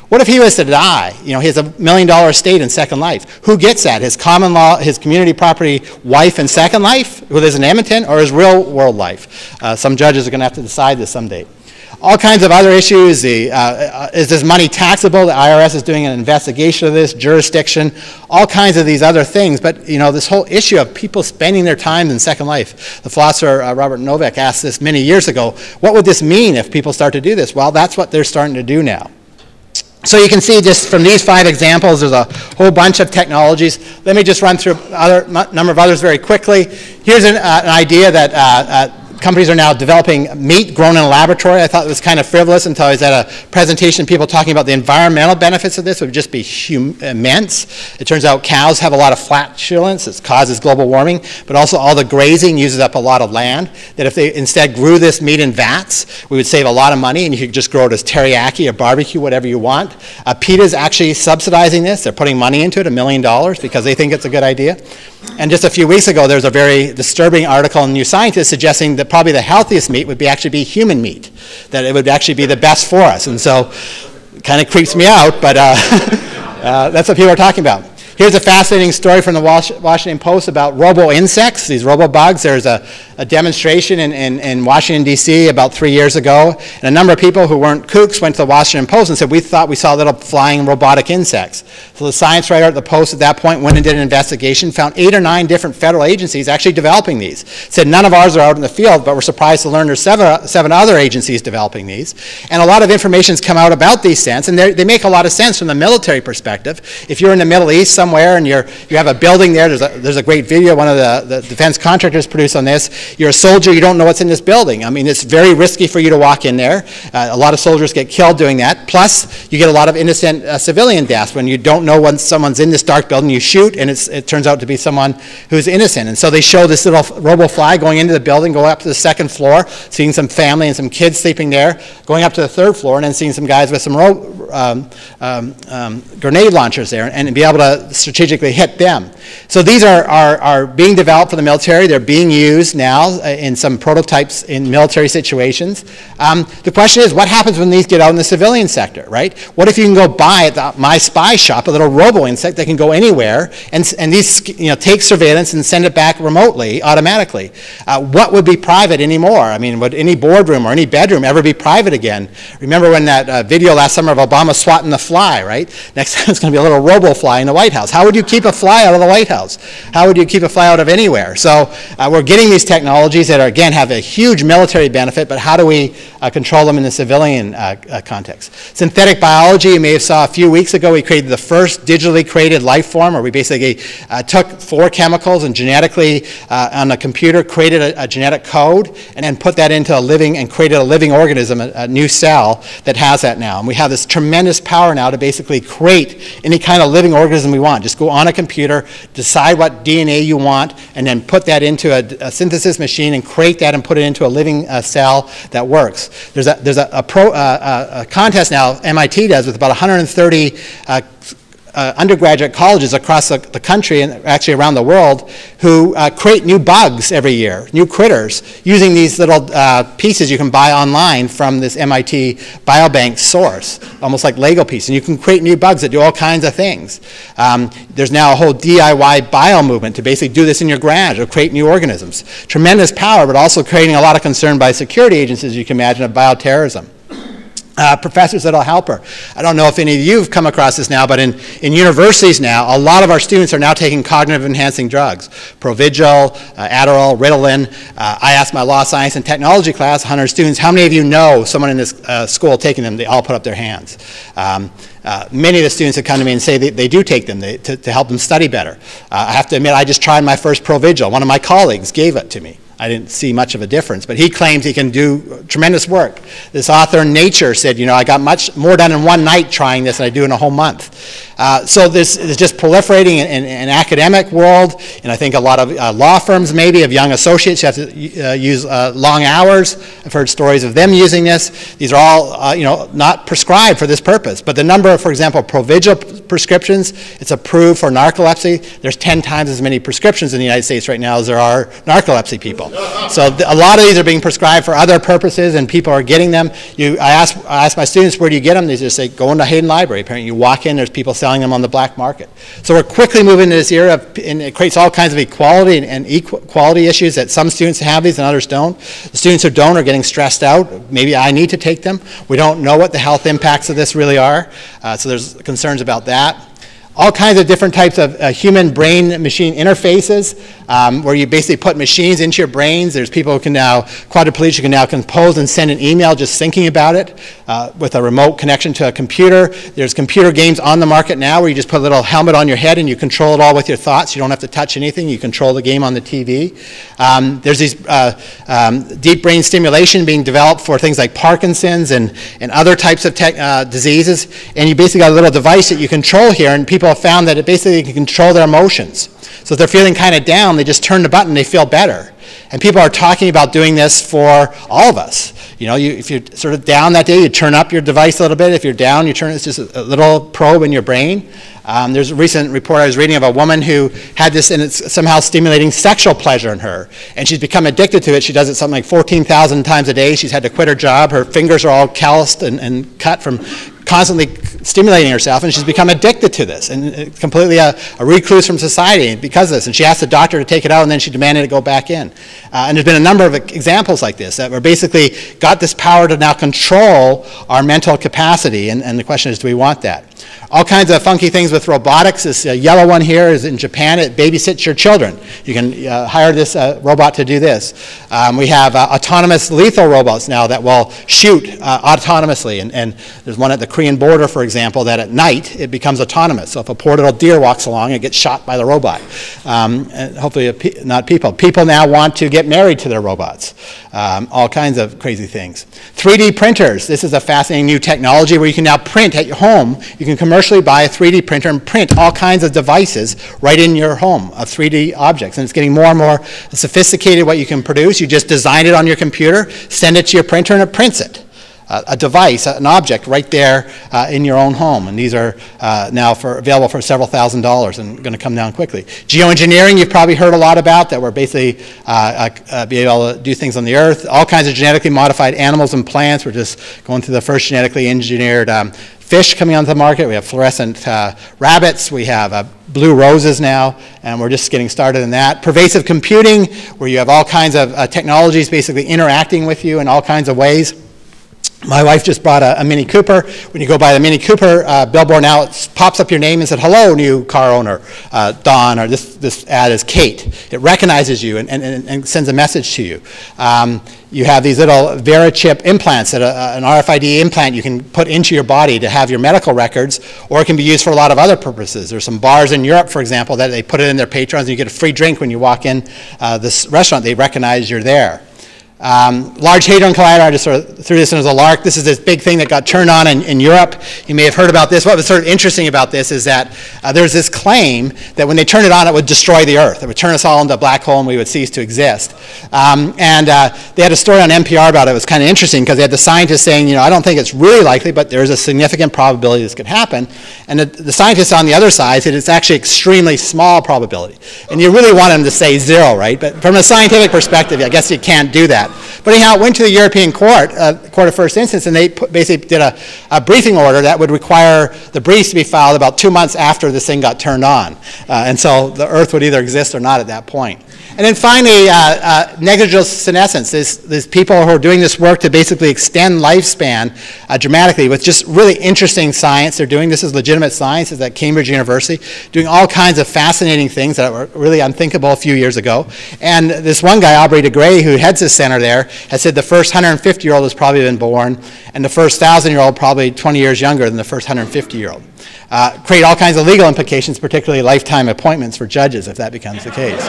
Speaker 2: What if he was to die? You know, he has a million dollar estate in Second Life. Who gets that? His common law, his community property wife in Second Life, who lives in Edmonton, or his real world life? Uh, some judges are going to have to decide this someday. All kinds of other issues. The, uh, uh is this money taxable? The IRS is doing an investigation of this, jurisdiction, all kinds of these other things. But, you know, this whole issue of people spending their time in Second Life. The philosopher uh, Robert Nozick asked this many years ago. What would this mean if people start to do this? Well, that's what they're starting to do now. So you can see just from these five examples, there's a whole bunch of technologies. Let me just run through a number of others very quickly. Here's an, uh, an idea that uh, uh, companies are now developing meat grown in a laboratory. I thought it was kind of frivolous until I was at a presentation, people talking about the environmental benefits of this would just be immense. It turns out cows have a lot of flatulence, it causes global warming, but also all the grazing uses up a lot of land. That if they instead grew this meat in vats, we would save a lot of money and you could just grow it as teriyaki or barbecue, whatever you want. Uh, PETA's actually subsidizing this. They're putting money into it, a million dollars, because they think it's a good idea. And just a few weeks ago, there was a very disturbing article in New Scientist suggesting that probably the healthiest meat would be actually be human meat, that it would actually be the best for us. And so kind of creeps me out, but uh, uh, that's what people are talking about. Here's a fascinating story from the Washington Post about robo insects, these robo bugs. There's a, a demonstration in, in, in, Washington, D.C. about three years ago, and a number of people who weren't kooks went to the Washington Post and said, We thought we saw little flying robotic insects. So the science writer at the Post at that point went and did an investigation, found eight or nine different federal agencies actually developing these. Said none of ours are out in the field, but we're surprised to learn there's seven, seven other agencies developing these. And a lot of information's come out about these sense, and they make a lot of sense from the military perspective. If you're in the Middle East, some somewhere and you're, you have a building there, there's a, there's a great video one of the, the defense contractors produced on this. You're a soldier, you don't know what's in this building. I mean, it's very risky for you to walk in there. Uh, a lot of soldiers get killed doing that. Plus, you get a lot of innocent uh, civilian deaths when you don't know when someone's in this dark building. You shoot, and it turns out to be someone who's innocent. And so they show this little RoboFly going into the building, going up to the second floor, seeing some family and some kids sleeping there, going up to the third floor, and then seeing some guys with some um, um, um, grenade launchers there, and, and be able to strategically hit them. So these are, are, are being developed for the military. They're being used now uh, in some prototypes in military situations. Um, the question is, what happens when these get out in the civilian sector, right? What if you can go buy at the, my spy shop a little robo insect that can go anywhere and, and these you know, take surveillance and send it back remotely, automatically? Uh, what would be private anymore? I mean, would any boardroom or any bedroom ever be private again? Remember when that uh, video last summer of Obama swatting the fly, right? Next time it's going to be a little robo fly in the White House. How would you keep a fly out of the White House? How would you keep a fly out of anywhere? So uh, we're getting these technologies that, are, again, have a huge military benefit, but how do we uh, control them in the civilian uh, uh, context? Synthetic biology, you may have saw a few weeks ago, we created the first digitally created life form, where we basically uh, took four chemicals and genetically, on a computer, created a, a, genetic code, and then put that into a living, and created a living organism, a, a new cell that has that now. And we have this tremendous power now to basically create any kind of living organism we want. Just go on a computer, decide what DNA you want, and then put that into a, a synthesis machine and create that and put it into a living uh, cell that works. There's a, there's a, a, pro, uh, a contest now MIT does with about 130 uh, undergraduate colleges across the, the, country and actually around the world who uh, create new bugs every year, new critters, using these little uh, pieces you can buy online from this MIT biobank source, almost like Lego pieces. And you can create new bugs that do all kinds of things. Um, there's now a whole DIY bio movement to basically do this in your garage or create new organisms. Tremendous power, but also creating a lot of concern by security agencies, you can imagine, of bioterrorism uh, professors that'll help her. I don't know if any of you have come across this now, but in, in universities now, a lot of our students are now taking cognitive enhancing drugs. Provigil, uh, Adderall, Ritalin. Uh, I asked my law, science, and technology class, 100 students, how many of you know someone in this uh, school taking them? They all put up their hands. Um, uh, many of the students that come to me and say they, they do take them they, to, to, help them study better. Uh, I have to admit, I just tried my first Provigil. One of my colleagues gave it to me. I didn't see much of a difference, but he claims he can do tremendous work. This author in Nature said, you know, I got much more done in one night trying this than I do in a whole month. Uh, so this is just proliferating in, an academic world, and I think a lot of uh, law firms maybe of young associates have to uh, use uh, long hours. I've heard stories of them using this. These are all, uh, you know, not prescribed for this purpose. But the number of, for example, Provigil prescriptions, it's approved for narcolepsy. There's 10 times as many prescriptions in the United States right now as there are narcolepsy people. So a lot of these are being prescribed for other purposes, and people are getting them. You, I ask, I ask my students, where do you get them? They just say, go into Hayden Library. Apparently, you walk in, there's people selling selling them on the black market. So we're quickly moving into this era, of, and it creates all kinds of equality and, and equality issues that some students have these and others don't. The students who don't are getting stressed out. Maybe I need to take them. We don't know what the health impacts of this really are, uh, so there's concerns about that all kinds of different types of uh, human brain-machine interfaces, um, where you basically put machines into your brains. There's people who can now, quadriplegic can now compose and send an email just thinking about it uh, with a remote connection to a computer. There's computer games on the market now where you just put a little helmet on your head and you control it all with your thoughts. You don't have to touch anything. You control the game on the TV. Um, there's these uh, um, deep brain stimulation being developed for things like Parkinson's and, and other types of uh, diseases. And you basically got a little device that you control here, and people have found that it basically can control their emotions. So if they're feeling kind of down, they just turn the button, they feel better. And people are talking about doing this for all of us. You know, you, if you're sort of down that day, you turn up your device a little bit. If you're down, you turn it's just a, a little probe in your brain. Um, there's a recent report I was reading of a woman who had this and it's somehow stimulating sexual pleasure in her. And she's become addicted to it. She does it something like 14,000 times a day. She's had to quit her job. Her fingers are all calloused and, and cut from constantly stimulating herself, and she's become addicted to this and uh, completely a, a, recluse from society because of this. And she asked the doctor to take it out, and then she demanded it go back in. Uh, and there's been a number of examples like this that were basically got this power to now control our mental capacity, and, and the question is, do we want that? All kinds of funky things with robotics. This uh, yellow one here is in Japan. It babysits your children. You can uh, hire this uh, robot to do this. Um, we have uh, autonomous lethal robots now that will shoot uh, autonomously. And, and, there's one at the Korean border, for example, that at night it becomes autonomous. So if a poor little deer walks along, it gets shot by the robot. Um, hopefully pe not people. People now want to get married to their robots. Um, all kinds of crazy things. 3D printers. This is a fascinating new technology where you can now print at your home. You can commercially buy a 3D printer and print all kinds of devices right in your home of 3D objects. And it's getting more and more sophisticated what you can produce. You just design it on your computer, send it to your printer, and it prints it. A device, an object right there uh, in your own home. And these are uh, now for, available for several thousand dollars and going to come down quickly. Geoengineering, you've probably heard a lot about, that we're basically uh, uh, uh, be able to do things on the earth. All kinds of genetically modified animals and plants. We're just going through the first genetically engineered um, fish coming onto the market. We have fluorescent uh, rabbits. We have uh, blue roses now, and we're just getting started in that. Pervasive computing, where you have all kinds of uh, technologies basically interacting with you in all kinds of ways. My wife just bought a, a, Mini Cooper. When you go by the Mini Cooper uh, billboard now, it pops up your name and said, hello, new car owner, uh, Don, or this, this ad is Kate. It recognizes you and, and, and sends a message to you. Um, you have these little VeriChip implants, that a, an RFID implant you can put into your body to have your medical records, or it can be used for a lot of other purposes. There's some bars in Europe, for example, that they put it in their patrons and you get a free drink when you walk in uh, this restaurant. They recognize you're there. Um, Large Hadron Collider, I just sort of threw this in as a lark. This is this big thing that got turned on in, in Europe. You may have heard about this. What was sort of interesting about this is that uh, there's this claim that when they turn it on, it would destroy the Earth. It would turn us all into a black hole and we would cease to exist. Um, and uh, they had a story on NPR about it. It was kind of interesting because they had the scientists saying, you know, I don't think it's really likely, but there's a significant probability this could happen. And the, the scientists on the other side said it's actually extremely small probability. And you really want them to say zero, right? But from a scientific perspective, I guess you can't do that. But anyhow, it went to the European Court, uh, Court of First Instance, and they put, basically did a, a, briefing order that would require the briefs to be filed about two months after this thing got turned on. Uh, and so the Earth would either exist or not at that point. And then finally, uh, uh, negligible senescence. There's, there's people who are doing this work to basically extend lifespan uh, dramatically with just really interesting science. They're doing this as legitimate science. It's at Cambridge University, doing all kinds of fascinating things that were really unthinkable a few years ago. And this one guy, Aubrey de Grey, who heads this center there, has said the first 150-year-old has probably been born, and the first 1,000-year-old probably 20 years younger than the first 150-year-old. Uh, create all kinds of legal implications, particularly lifetime appointments for judges if that becomes the case.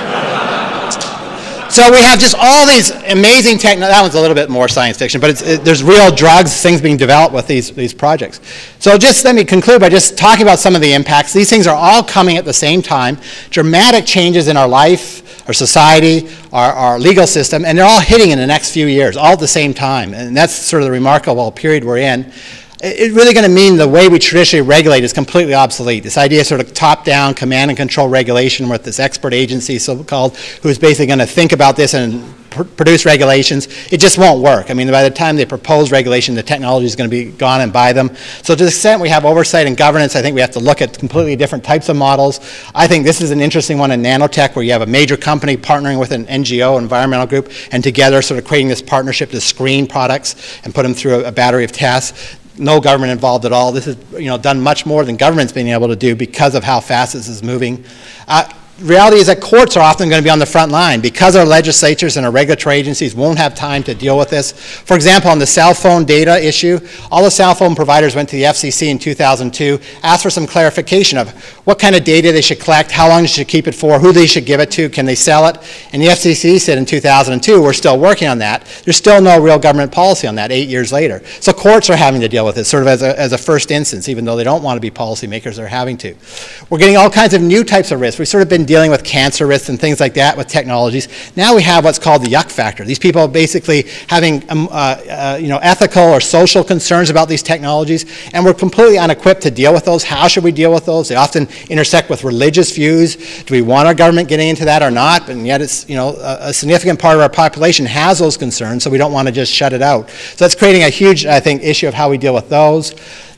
Speaker 2: So we have just all these amazing technology. That one's a little bit more science fiction, but it, there's real drugs, things being developed with these, these projects. So just let me conclude by just talking about some of the impacts. These things are all coming at the same time. Dramatic changes in our life, our society, our, our legal system, and they're all hitting in the next few years, all at the same time. And that's sort of the remarkable period we're in it's really going to mean the way we traditionally regulate is completely obsolete. This idea of sort of top-down command and control regulation with this expert agency, so-called, who's basically going to think about this and pr produce regulations, it just won't work. I mean, by the time they propose regulation, the technology is going to be gone and by them. So to the extent we have oversight and governance, I think we have to look at completely different types of models. I think this is an interesting one in nanotech where you have a major company partnering with an NGO, environmental group, and together sort of creating this partnership to screen products and put them through a, a battery of tests no government involved at all. This is, you know, done much more than government's been able to do because of how fast this is moving. Uh, reality is that courts are often going to be on the front line because our legislatures and our regulatory agencies won't have time to deal with this. For example, on the cell phone data issue, all the cell phone providers went to the FCC in 2002, asked for some clarification of what kind of data they should collect, how long they should keep it for, who they should give it to, can they sell it? And the FCC said in 2002, we're still working on that. There's still no real government policy on that eight years later. So courts are having to deal with it sort of as a, as a first instance, even though they don't want to be policymakers, they're having to. We're getting all kinds of new types of risks. We've sort of been dealing with cancer risks and things like that with technologies. Now we have what's called the yuck factor. These people basically having um, uh, uh, you know, ethical or social concerns about these technologies, and we're completely unequipped to deal with those. How should we deal with those? They often intersect with religious views. Do we want our government getting into that or not? And yet it's, you know, a, a significant part of our population has those concerns, so we don't want to just shut it out. So that's creating a huge, I think, issue of how we deal with those.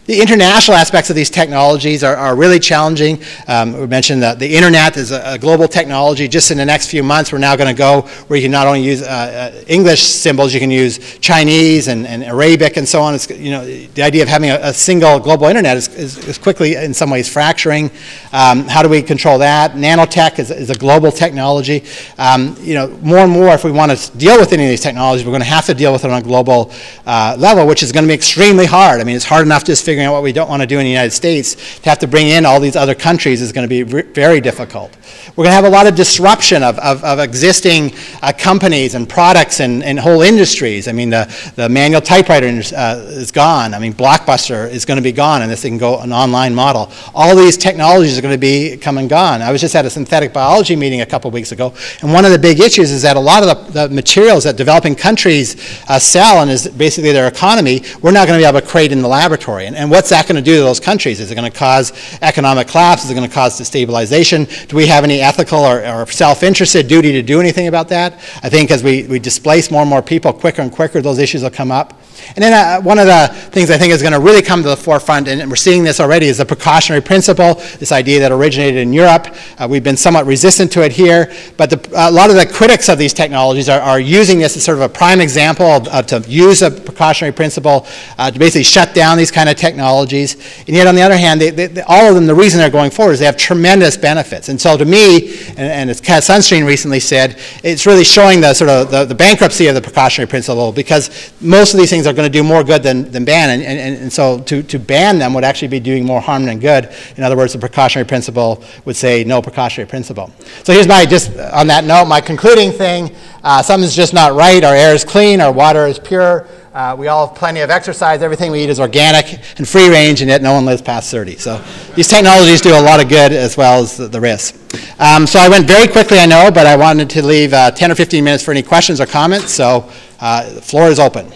Speaker 2: The international aspects of these technologies are, are really challenging. Um, we mentioned that the internet is a, a, global technology. Just in the next few months, we're now going to go where you can not only use uh, uh, English symbols, you can use Chinese and, and, Arabic and so on. It's, you know, the idea of having a, a single global internet is, is, is, quickly, in some ways, fracturing. Um, how do we control that? Nanotech is, is a global technology. Um, you know, more and more, if we want to deal with any of these technologies, we're going to have to deal with it on a global uh, level, which is going to be extremely hard. I mean, it's hard enough just figuring out what we don't want to do in the United States, to have to bring in all these other countries is going to be very difficult. We're going to have a lot of disruption of, of, of existing uh, companies and products and, and, whole industries. I mean, the, the manual typewriter uh, is gone. I mean, Blockbuster is going to be gone, and this can go an online model. All these technologies are going to be come and gone. I was just at a synthetic biology meeting a couple weeks ago, and one of the big issues is that a lot of the, the materials that developing countries uh, sell and is basically their economy, we're not going to be able to create in the laboratory. And, and what's that going to do to those countries? Is it going to cause economic collapse? Is it going to cause destabilization? Do we have any ethical or, or self-interested duty to do anything about that? I think as we, we displace more and more people quicker and quicker, those issues will come up. And then uh, one of the things I think is going to really come to the forefront, and we're seeing this already, is the precautionary principle, this idea that originated in Europe. Uh, we've been somewhat resistant to it here, but the, a lot of the critics of these technologies are, are, using this as sort of a prime example of, to use a precautionary principle uh, to basically shut down these kind of technologies. And yet, on the other hand, they, they, all of them, the reason they're going forward is they have tremendous benefits. And so to me, and, and as Cass Sunstein recently said, it's really showing the sort of the, the bankruptcy of the precautionary principle because most of these things are going to do more good than, than ban. And, and, and so to, to ban them would actually be doing more harm than good. In other words, the precautionary principle would say no precautionary principle. So here's my, just on that note, my concluding thing. Uh, something's just not right. Our air is clean, our water is pure. Uh, we all have plenty of exercise. Everything we eat is organic and free range, and yet no one lives past 30. So these technologies do a lot of good as well as the, the risks. Um, so I went very quickly, I know, but I wanted to leave uh, 10 or 15 minutes for any questions or comments. So uh, the floor is open.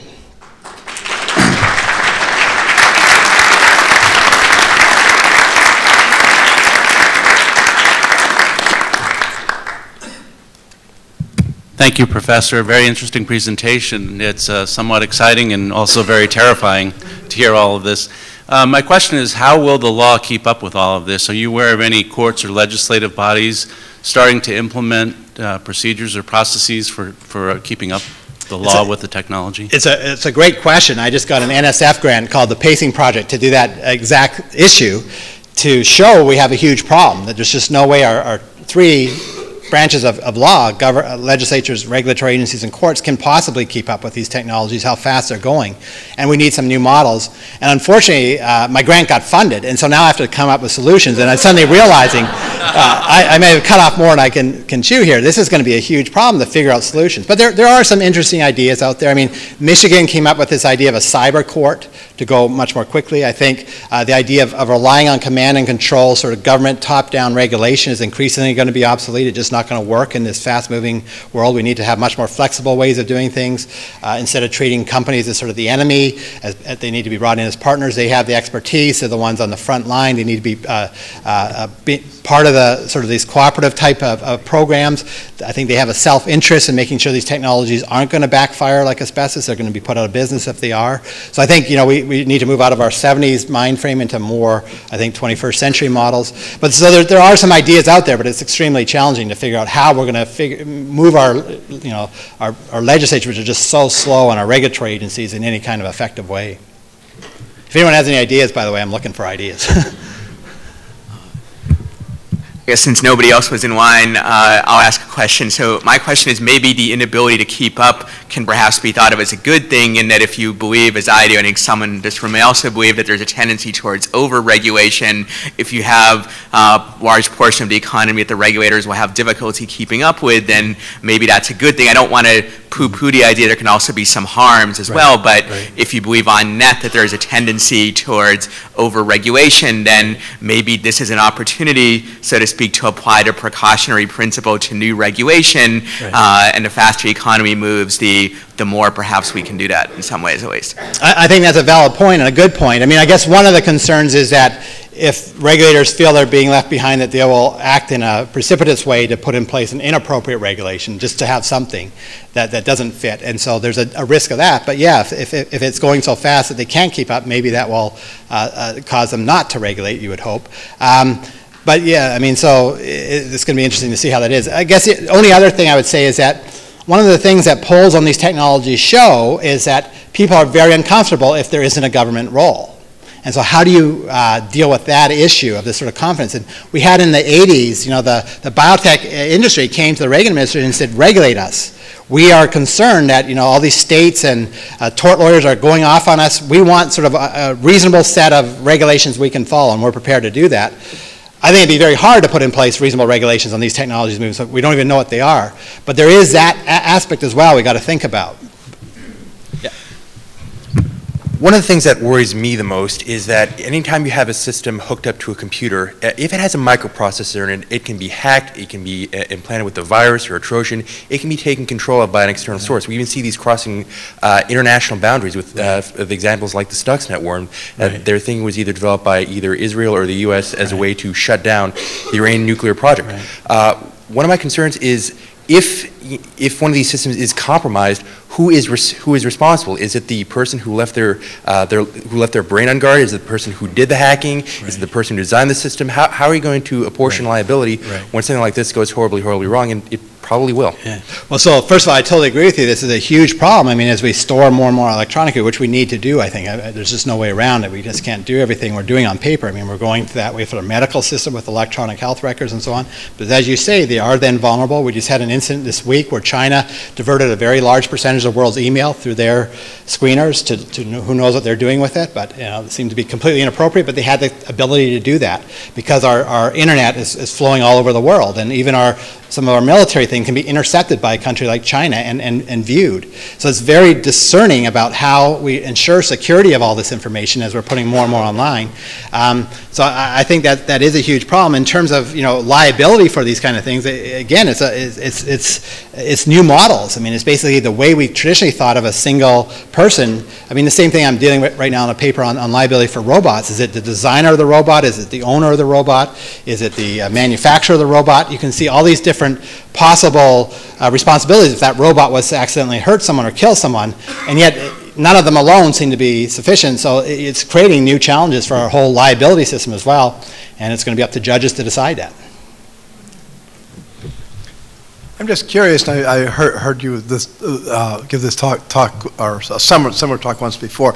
Speaker 4: Thank you, Professor. Very interesting presentation. It's uh, somewhat exciting and also very terrifying to hear all of this. Uh, my question is, how will the law keep up with all of this? Are you aware of any courts or legislative bodies starting to implement uh, procedures or processes for, for uh, keeping up the law a, with the technology?
Speaker 2: It's a, it's a great question. I just got an NSF grant called the Pacing Project to do that exact issue to show we have a huge problem, that there's just no way our, our three branches of, of law, uh, legislatures, regulatory agencies, and courts can possibly keep up with these technologies, how fast they're going. And we need some new models. And unfortunately, uh, my grant got funded, and so now I have to come up with solutions. And I'm suddenly realizing uh, I, I, may have cut off more than I can, can chew here. This is going to be a huge problem to figure out solutions. But there, there are some interesting ideas out there. I mean, Michigan came up with this idea of a cyber court to go much more quickly. I think uh, the idea of, of, relying on command and control, sort of government top-down regulation is increasingly going to be obsolete. Just not going to work in this fast-moving world. We need to have much more flexible ways of doing things. Uh, instead of treating companies as sort of the enemy, as, as, they need to be brought in as partners. They have the expertise. They're the ones on the front line. They need to be, uh, uh be part of the sort of these cooperative type of, of programs. I think they have a self-interest in making sure these technologies aren't going to backfire like asbestos. They're going to be put out of business if they are. So I think, you know, we, we need to move out of our 70s mind frame into more, I think, 21st century models. But so there, there are some ideas out there, but it's extremely challenging to figure out how we're going to move our, you know, our, our legislatures, which are just so slow, and our regulatory agencies in any kind of effective way. If anyone has any ideas, by the way, I'm looking for ideas.
Speaker 5: I guess since nobody else was in line, uh, I'll ask a question. So my question is maybe the inability to keep up can perhaps be thought of as a good thing in that if you believe, as I do, I think someone in this room may also believe that there's a tendency towards over-regulation. If you have a large portion of the economy that the regulators will have difficulty keeping up with, then maybe that's a good thing. I don't want to poo-poo the idea there can also be some harms as
Speaker 6: Right,
Speaker 5: well, but
Speaker 6: right.
Speaker 5: if you believe on net that there's a tendency towards over-regulation, then maybe this is an opportunity, so to speak, to apply the precautionary principle to new regulation,
Speaker 6: Right.
Speaker 5: uh, and the faster the economy moves, the, the more perhaps we can do that in some ways at least.
Speaker 2: I, I think that's a valid point and a good point. I mean, I guess one of the concerns is that if regulators feel they're being left behind, that they will act in a precipitous way to put in place an inappropriate regulation, just to have something that, that doesn't fit. And so there's a, a risk of that. But yeah, if, if, if it's going so fast that they can't keep up, maybe that will uh, uh, cause them not to regulate, you would hope. Um, but yeah, I mean, so it's going to be interesting to see how that is. I guess the only other thing I would say is that one of the things that polls on these technologies show is that people are very uncomfortable if there isn't a government role. And so how do you uh, deal with that issue of this sort of confidence? And we had in the 80s, you know, the, the biotech uh, industry came to the Reagan administration and said, regulate us. We are concerned that, you know, all these states and uh, tort lawyers are going off on us. We want sort of a, a reasonable set of regulations we can follow, and we're prepared to do that. I think it'd be very hard to put in place reasonable regulations on these technologies we don't even know what they are. But there is that aspect as well we got to think about.
Speaker 6: One of the things that worries me the most is that anytime you have a system hooked up to a computer, uh, if it has a microprocessor in it, it can be hacked, it can be uh, implanted with a virus or a Trojan, it can be taken control of by an external source. We even see these crossing uh, international boundaries with uh, of examples like the Stuxnet worm. Uh,
Speaker 2: Right.
Speaker 6: Their thing was either developed by either Israel or the U.S. as a way to shut down the Iranian nuclear project.
Speaker 2: Right.
Speaker 6: Uh, One of my concerns is if, if one of these systems is compromised, who is, res- who is responsible? Is it the person who left their, uh, their, who left their brain on guard? Is it the person who did the hacking? Is it the person who designed the system? How, how are you going to apportion liability
Speaker 2: Right.
Speaker 6: when something like this goes horribly, horribly wrong? And it probably will.
Speaker 2: Yeah. Well, so first of all, I totally agree with you. This is a huge problem. I mean, as we store more and more electronically, which we need to do, I think, I- there's just no way around it. We just can't do everything we're doing on paper. I mean, we're going that way for the medical system with electronic health records and so on. But as you say, they are then vulnerable. We just had an incident this week where China diverted a very large percentage of the world's email through their screeners to, to who knows what they're doing with it. But, you know, it seemed to be completely inappropriate, but they had the ability to do that because our, our internet is, is flowing all over the world. And even our, some of our military thing can be intercepted by a country like China and, and, and viewed. So it's very discerning about how we ensure security of all this information as we're putting more and more online. Um, so I, I think that that is a huge problem in terms of you know liability for these kind of things. a- Again, it's a, it's it's it's new models. I mean, it's basically the way we traditionally thought of a single person. I mean, the same thing I'm dealing with right now in a paper on, on liability for robots. Is it the designer of the robot? Is it the owner of the robot? Is it the uh, manufacturer of the robot? You can see all these different possible uh, responsibilities if that robot was to accidentally hurt someone or kill someone, and yet uh, none of them alone seem to be sufficient. So it's creating new challenges for our whole liability system as well, and it's going to be up to judges to decide that.
Speaker 7: I'm just curious, I, I heard, heard you this, uh, give this talk, talk, or a similar, similar talk once before,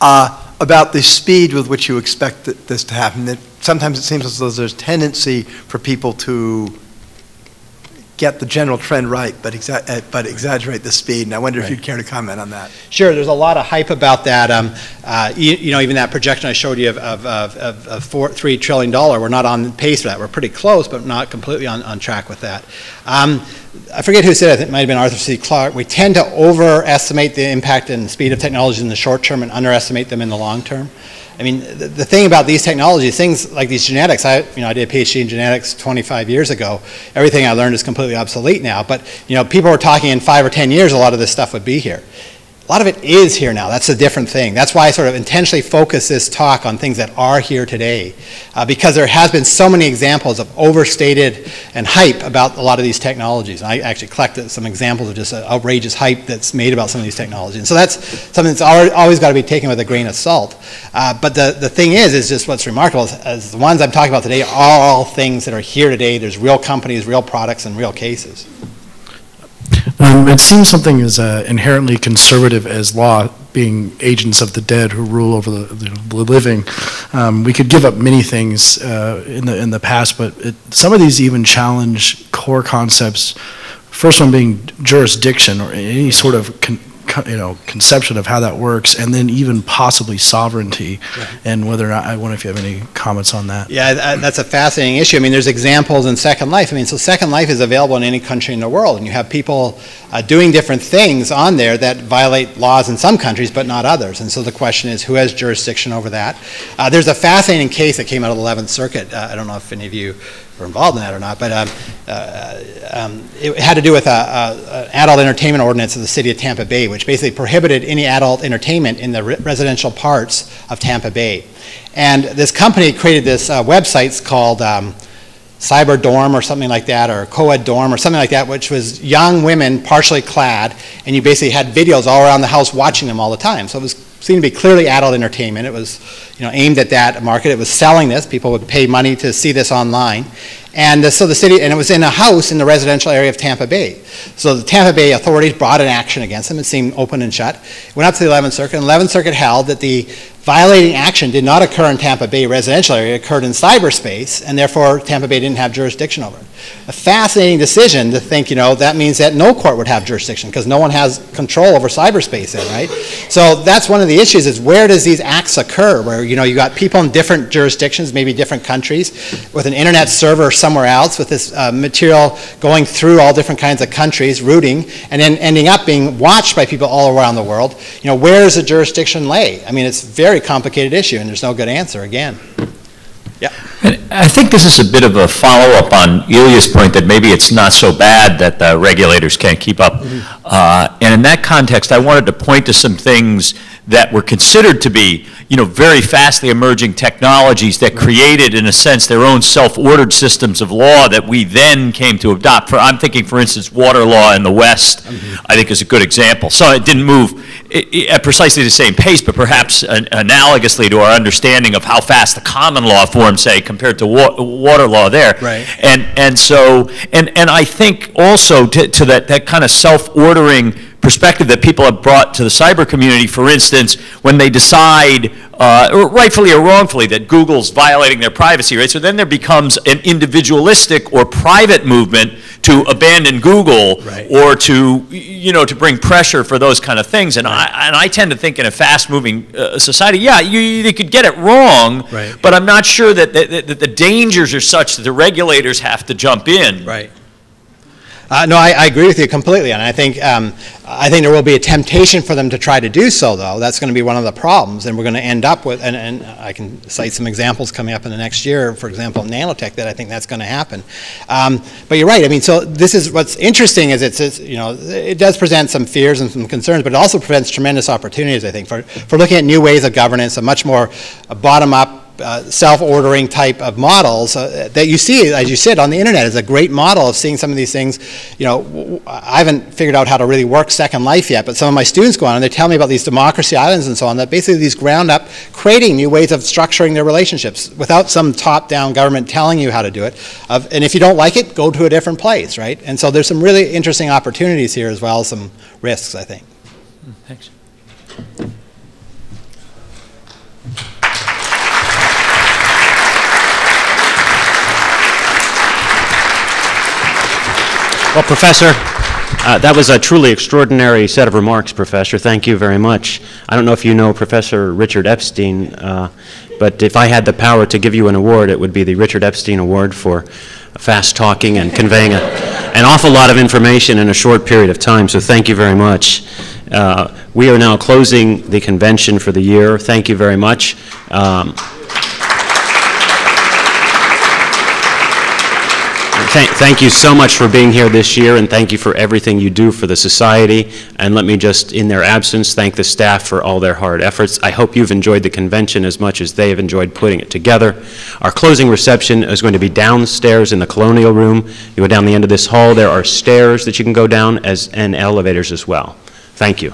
Speaker 7: uh, about the speed with which you expect th- this to happen. That sometimes it seems as though there's a tendency for people to get the general trend right, but exa- uh, but exaggerate the speed, and I wonder if you'd care to comment on that.
Speaker 2: Sure, there's a lot of hype about that. Um, uh, you, you know, even that projection I showed you of, of, of, of four, three trillion dollar, we're not on pace for that. We're pretty close, but not completely on, on track with that. Um, I forget who said it, I think it might have been Arthur C. Clarke. We tend to overestimate the impact and speed of technology in the short term and underestimate them in the long term. I mean, the, the thing about these technologies, things like these genetics, I, you know, I did a PhD in genetics 25 years ago. Everything I learned is completely obsolete now. But, you know, people were talking in five or 10 years, a lot of this stuff would be here. A lot of it is here now. That's a different thing. That's why I sort of intentionally focus this talk on things that are here today, uh, because there has been so many examples of overstated and hype about a lot of these technologies. And I actually collected some examples of just outrageous hype that's made about some of these technologies. And so that's something that's always got to be taken with a grain of salt. Uh, but the, the thing is, is just what's remarkable is, is the ones I'm talking about today are all things that are here today. There's real companies, real products, and real cases.
Speaker 8: Um, It seems something as uh, inherently conservative as law being agents of the dead who rule over the, the living. Um, we could give up many things uh, in the in the past, but it, some of these even challenge core concepts. First one being jurisdiction or any sort of con, you know conception of how that works, and then even possibly sovereignty, and whether or not I wonder if you have any comments on that.
Speaker 2: Yeah, that- that's a fascinating issue. I mean, there's examples in Second Life. I mean, so Second Life is available in any country in the world, and you have people uh, doing different things on there that violate laws in some countries, but not others. And so the question is, who has jurisdiction over that? Uh, There's a fascinating case that came out of the 11th Circuit. Uh, I don't know if any of you were involved in that or not, but um, uh, um, it had to do with an adult entertainment ordinance of the city of Tampa Bay, which basically prohibited any adult entertainment in the re- residential parts of Tampa Bay. And this company created this uh, website called um, Cyber Dorm or something like that, or Co-ed Dorm or something like that, which was young women partially clad, and you basically had videos all around the house watching them all the time. So it was seemed to be clearly adult entertainment. It was, you know, aimed at that market. It was selling this. People would pay money to see this online. And uh, so the city, and it was in a house in the residential area of Tampa Bay. So the Tampa Bay authorities brought an action against them. It seemed open and shut. Went up to the 11th Circuit, and the 11th Circuit held that the violating action did not occur in Tampa Bay residential area, it occurred in cyberspace, and therefore Tampa Bay didn't have jurisdiction over it. A fascinating decision to think, you know, that means that no court would have jurisdiction because no one has control over cyberspace then, right? So that's one of the issues is where does these acts occur? Where, you know, you got people in different jurisdictions, maybe different countries, with an internet server somewhere else, with this uh, material going through all different kinds of countries, routing, and then ending up being watched by people all around the world. You know, where does the jurisdiction lay? I mean, it's a very complicated issue, and there's no good answer, again.
Speaker 9: And I think this is a bit of a follow-up on Ilya's point that maybe it's not so bad that the regulators can't keep up. Uh, And in that context, I wanted to point to some things that were considered to be, you know, very fastly emerging technologies that created, in a sense, their own self-ordered systems of law that we then came to adopt. For, I'm thinking, for instance, water law in the West, mm-hmm. I think is a good example. So it didn't move at precisely the same pace, but perhaps an- analogously to our understanding of how fast the common law formed, say, compared to wa- water law there.
Speaker 2: Right.
Speaker 9: And, and so, and, and I think also to, to that, that kind of self-ordering perspective that people have brought to the cyber community, for instance, when they decide, uh, or rightfully or wrongfully, that Google's violating their privacy rights, so then there becomes an individualistic or private movement to abandon Google
Speaker 2: Right.
Speaker 9: or to, you know, to bring pressure for those kind of things. And I, and I tend to think in a fast-moving uh, society, yeah, you, you could get it wrong,
Speaker 2: Right.
Speaker 9: but I'm not sure that, that, that the dangers are such that the regulators have to jump in.
Speaker 2: Right. Uh, no, I, I agree with you completely, and I think um, I think there will be a temptation for them to try to do so. Though that's going to be one of the problems, and we're going to end up with. And, and I can cite some examples coming up in the next year. For example, nanotech, that I think that's going to happen. Um, but you're right. I mean, so this is what's interesting is it's, it's you know it does present some fears and some concerns, but it also presents tremendous opportunities. I think for for looking at new ways of governance, a much more bottom up uh, self-ordering type of models uh, that you see, as you said, on the internet is a great model of seeing some of these things. You know, I haven't figured out how to really work Second Life yet, but some of my students go on and they tell me about these democracy islands and so on, that basically these ground up, creating new ways of structuring their relationships without some top-down government telling you how to do it. Of, and if you don't like it, go to a different place, right? And so there's some really interesting opportunities here as well as some risks, I think.
Speaker 9: Thanks.
Speaker 1: Well, Professor, uh, that was a truly extraordinary set of remarks, Professor. Thank you very much. I don't know if you know Professor Richard Epstein, uh, but if I had the power to give you an award, it would be the Richard Epstein Award for fast talking and conveying a, an awful lot of information in a short period of time, so thank you very much. Uh, we are now closing the convention for the year. Thank you very much. Um, Thank, thank you so much for being here this year, and thank you for everything you do for the society. And let me just, in their absence, thank the staff for all their hard efforts. I hope you've enjoyed the convention as much as they have enjoyed putting it together. Our closing reception is going to be downstairs in the Colonial Room. You go down the end of this hall, there are stairs that you can go down, as and elevators as well. Thank you.